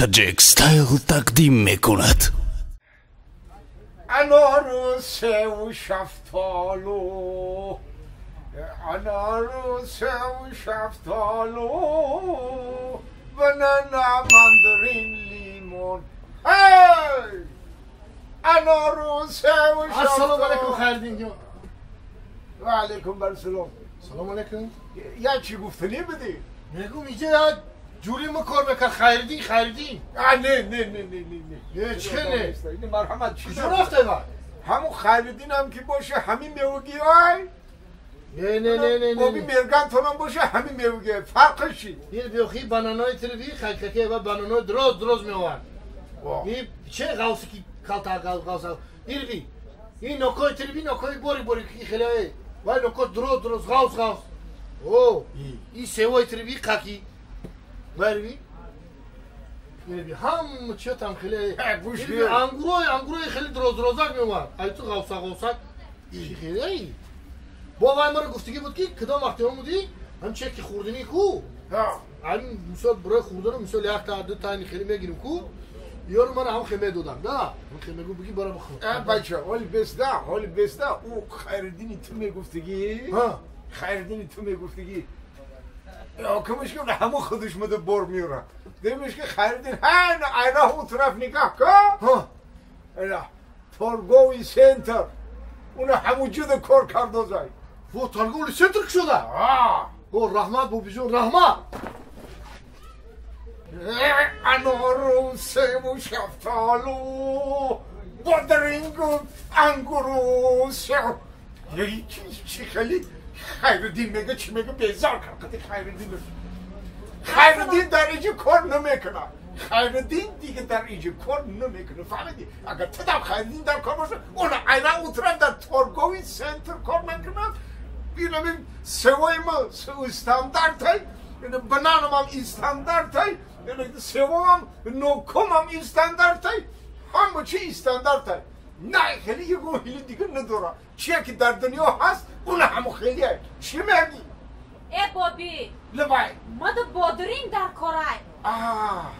تاجک ستایل تقدیم می‌کند. انار سو شفتالو انار سو شفتالو بنانا ماندرین لیمون. هی انار سو السلام علیکم شفتالو خیردین جان. و علیکم برسلام سلام علیکم. یا چی گفتنی بدی؟ میگم اینجا جوری مکار بکن خیردین خیردین نه نه نه نه نه نه، چه نه؟ این مرحمت چی؟ رفته با همون خریدین هم که باشه همین میوگی های نه نه نه نه بابی نه. مرگان تونم باشه همین میوگی فرقش چی؟ این بیوخی بانانای تروی خیکه و بانانای دروز دروز میوان این چه غوصی که کالتا غوص این بی این نکوی تروی نکوی بوری بوری کی خیلی و نکو دروز دروز غوص غوص او این سوای تروی کاکی барви ҳама чиё там хеле э, ангурой ангурои хеле дроздрозак меомад. Айту ғавса ғавсак хелеи бо вай мара гуфтагӣ буд ки кадом вақте он будӣ ҳам чие ки хӯрдани ку? Ҳамин мисол барои хӯрдану мисол як та ду тайни хеле мегирем ку. Ёру мара ҳам хеме додам да. Хемегу бигӣ бара бихӯр бача э, оли безда оли безда у хайриддини ту мегуфтагӣ хайриддини ту мегуфтагӣ یا که همه خودش مده بر میورن دیمش که خریدین. هن اینا اون طرف نگاه کن. ها. اینا تورگوی سنتر. اون همون جده کار کرده زای و تالگولی سنتر که شده؟ آه او رحمت بو بیجون رحمت. انارو سیب و شفتالو بادرینگ و انگورو سیب یه چی چی خیلی خیردین میگه چی میگه بیزار کرد خیردین میگه خیردین در اینجا کار نمی‌کنه خیردین دیگه در اینجا کار نمی‌کنه فهمیدی اگر تدام خیردین در کار باشه اون اینا اون در تورگوی سنتر کار می‌کنه بینم سوای ما استاندارد های بنانم هم استاندارد های سوام نوکم هم استاندارد های همه چی استاندارد های نه خیلی یه گوهیلی دیگه نداره چیه که در دنیا هست؟ اون همه خیلی های چی میگی؟ ای بابی. لبای. ما دو بادرین در کارای آه.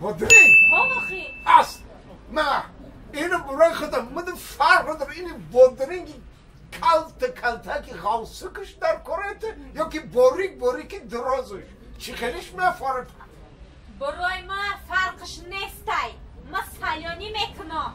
مدرین ها بخی است نه. اینو برای خودم مده فرق نداره این بادرینگی کلت کلته که غوصکش در کارته یا که باریک باریک درازش. چی خیلیش میفارد برای ما فرقش نیستای. ما سیانی می‌کنم.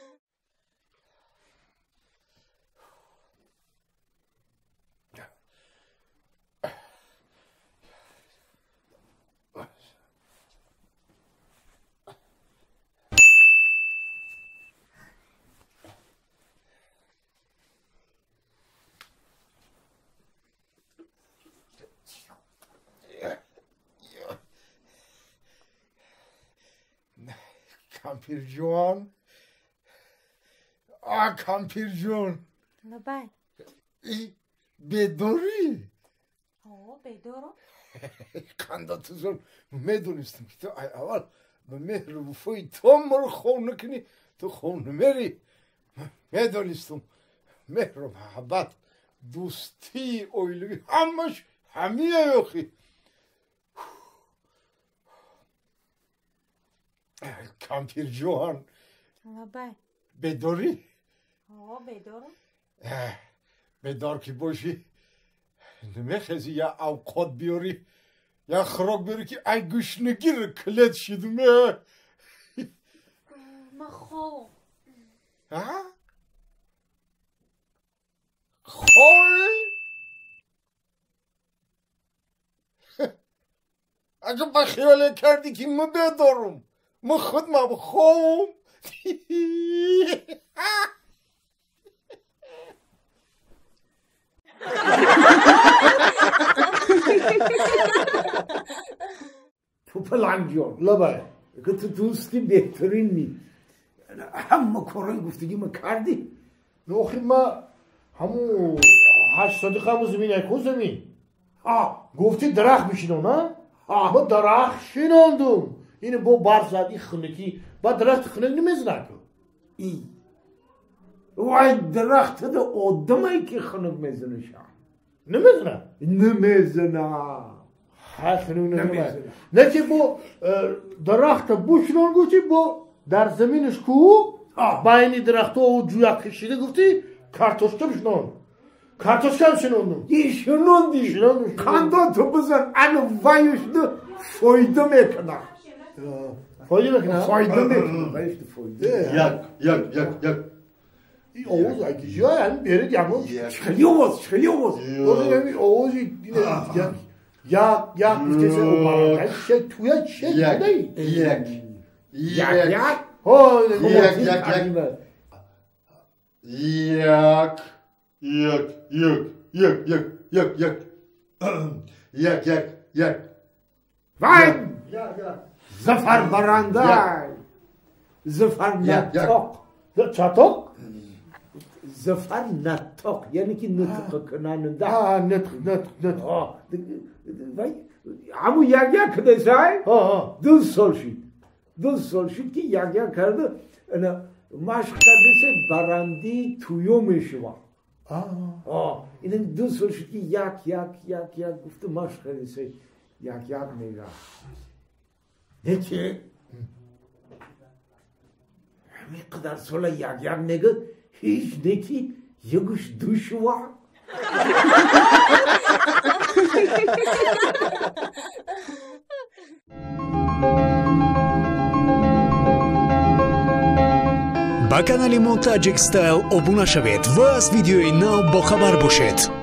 Kampirjon. A Kampirjon. Nobel. I Bedori. O Bedoro. კანდათზე მე დონისტი აი ავალ მე რუფოი თომორ ხოვნკნი თუ ხოვნ მერი მე დონისტი მე რომ აბად დუსტი ოილი ამაშ ამია ოხი کمپیر جوان. لبای بدوری بدارم. اه، بدار که باشی. نمیخزی یا اوقات بیاری یا خراک بیاری که ای گشنگی رو کلت شدمه ما خو ها؟ خوی؟ اگه با خیاله کردی که ما بدارم. ما خود ما بخوام تو پلنگ جان. لبای که تو دوستی بهترین می همه کارهای گفتگی ما کردی. نوخی ما همو هشت صدیق همو زمین یکو زمین؟ گفتی درخت بشینم نه؟ ما درخت شیناندم. این با برف زد این خنکی با درخت خنک نمی‌زنه ای. وای درخت ده آدمایی که خنک می‌زنه شا نمی‌دونم نمی‌زنه حسنون نمی‌دونم نمی‌زنه. نه. اه، درخت بوشنان گفتی با در زمینش کو؟ آه. بین درخت ها و جویا کشیده گفتی کارتوشکا بشنان کارتوشکا هم شنوندم. این شنوندی. شنوندم. کندان تو بزن. وایش ده فایده می‌کنه Uh, faydın ne? Faydın değil. Hmm. Ben işte faydın. Yak, yak, yak, yak. Oğuz ay gidiyor yani beri yapıp çıkılıyormaz, çıkılıyormaz. O zaman Oğuz yine ah. yak, yak, yak işte o parmaklar şey tuya şey değil. Yak, yak, yak. Ho, yak, yak, yak. Yak, yak, yak, yak, yak, yak, yak. Yak, yak, yak. Vay! Yak, yak. زفر برنده زفر. نطاق Çatok. زفر نطاق یعنی که نطق کننده Ha net net net. آه. وای همون یک یک Ha ha. دو سال شد دو سال شد که یک یک کرده انا مشق کردسه برندی تویو میشوا Ha. آه این دو سال شد که یک یک یک یک گفته مشق کردسه یک یک میگه Nece? Ne kadar sonra yaryanları hiç neki yakış duşu var. בקאנל לימון טאג'יק סטייל או בונה שווית, ואז וידאו אינו בו חבר בושט.